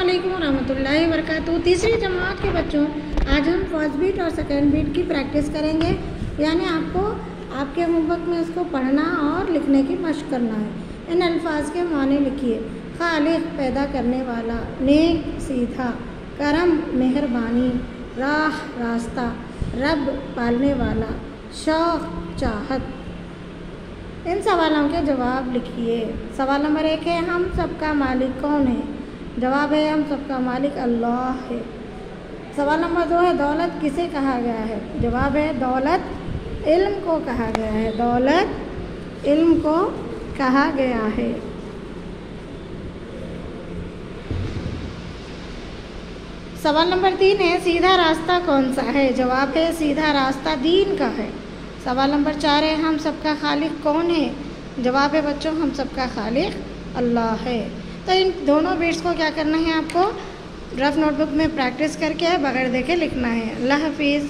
असलकम वरहमतुल्लाहि वरकatuh तीसरी जमात के बच्चों, आज हम फ़र्स्ट बीट और सेकेंड बीट की प्रैक्टिस करेंगे। यानी आपको, आपके होमवर्क में इसको पढ़ना और लिखने की मशक करना है। इन अल्फाज के माने लिखिए, खालिक पैदा करने वाला, नेक सीधा, करम मेहरबानी, राह रास्ता, रब पालने वाला, शौक़ चाहत। इन सवालों के जवाब लिखिए। सवाल नंबर एक है, हम सबका मालिक कौन है? जवाब है, हम सबका मालिक अल्लाह है। सवाल नंबर दो है, दौलत किसे कहा गया है? जवाब है, दौलत इल्म को कहा गया है। दौलत इल्म को कहा गया है। सवाल नंबर तीन है, सीधा रास्ता कौन सा है? जवाब है, सीधा रास्ता दीन का है। सवाल नंबर चार है, हम सबका खालिक कौन है? जवाब है, बच्चों, हम सबका खालिक अल्लाह है। तो इन दोनों बीट्स को क्या करना है आपको रफ नोटबुक में प्रैक्टिस करके बगैर देखे लिखना है। अल्लाह हाफिज़।